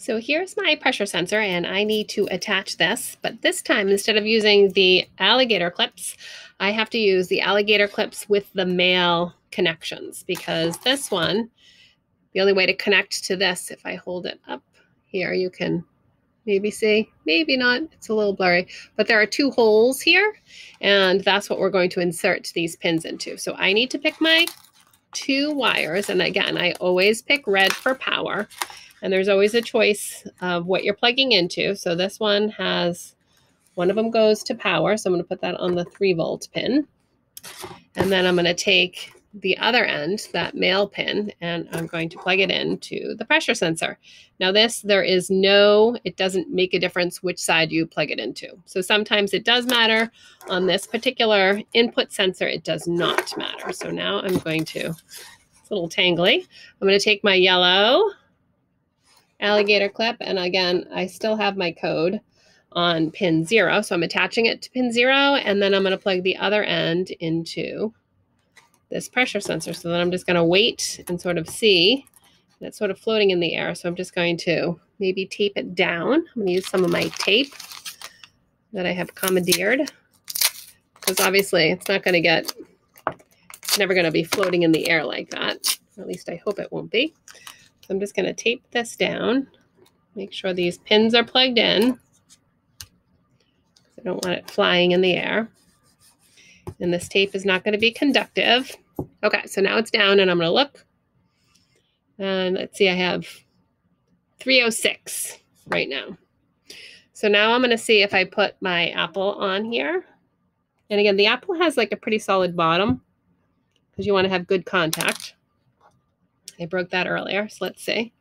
So here's my pressure sensor and I need to attach this, but this time instead of using the alligator clips, I have to use the alligator clips with the male connections because this one, the only way to connect to this, if I hold it up here, you can maybe see, maybe not, it's a little blurry, but there are two holes here and that's what we're going to insert these pins into. So I need to pick my two wires and again, I always pick red for power and there's always a choice of what you're plugging into. So this one has, one of them goes to power. So I'm going to put that on the 3 volt pin. And then I'm going to take the other end, that male pin, and I'm going to plug it into the pressure sensor. Now this, there is no, it doesn't make a difference which side you plug it into. So sometimes it does matter. On this particular input sensor, it does not matter. So now I'm going to, it's a little tangly. I'm going to take my yellow alligator clip. And again, I still have my code on pin zero. So I'm attaching it to pin zero, and then I'm going to plug the other end into this pressure sensor. So then I'm just going to wait and sort of see. It's sort of floating in the air. So I'm just going to maybe tape it down. I'm going to use some of my tape that I have commandeered because obviously it's not going to get, it's never going to be floating in the air like that. At least I hope it won't be. So I'm just going to tape this down. Make sure these pins are plugged in. I don't want it flying in the air. And this tape is not going to be conductive. Okay, so now it's down and I'm going to look. And let's see, I have 306 right now. So now I'm going to see if I put my apple on here. And again, the apple has like a pretty solid bottom because you want to have good contact. I broke that earlier, so let's see.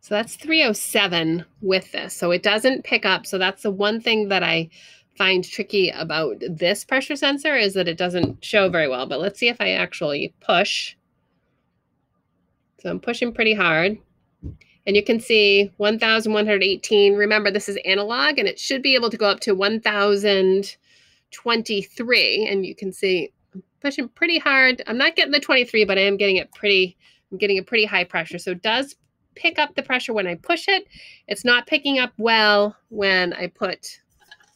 So that's 307 with this. So it doesn't pick up. So that's the one thing that I find tricky about this pressure sensor is that it doesn't show very well. But let's see if I actually push. So I'm pushing pretty hard. And you can see 1,118. Remember, this is analog, and it should be able to go up to 1,023. And you can see I'm pushing pretty hard. I'm not getting the 23, but I am getting it pretty, I'm getting a pretty high pressure. So it does pick up the pressure when I push it. It's not picking up well when I put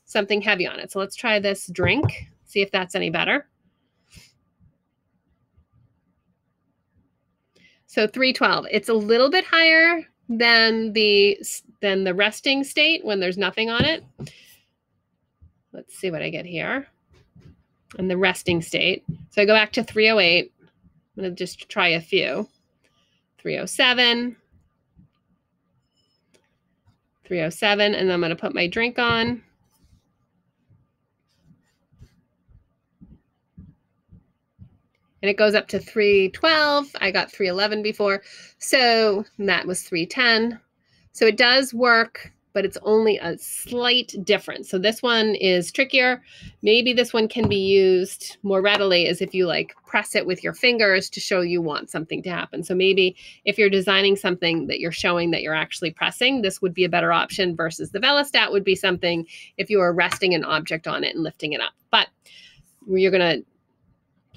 something heavy on it. So let's try this drink, see if that's any better. So 312, it's a little bit higher than the than the resting state when there's nothing on it. Let's see what I get here in the resting state. So I go back to 308. I'm going to just try a few. 307. 307. And I'm going to put my drink on. And it goes up to 312. I got 311 before. So that was 310. So it does work but it's only a slight difference. So this one is trickier. Maybe this one can be used more readily as if you like press it with your fingers to show you want something to happen. So maybe if you're designing something that you're showing that you're actually pressing, this would be a better option versus the Velostat would be something if you are resting an object on it and lifting it up. But you're going to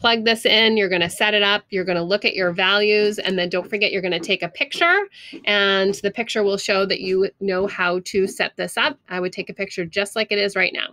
plug this in, you're going to set it up, you're going to look at your values, and then don't forget you're going to take a picture, and the picture will show that you know how to set this up. I would take a picture just like it is right now.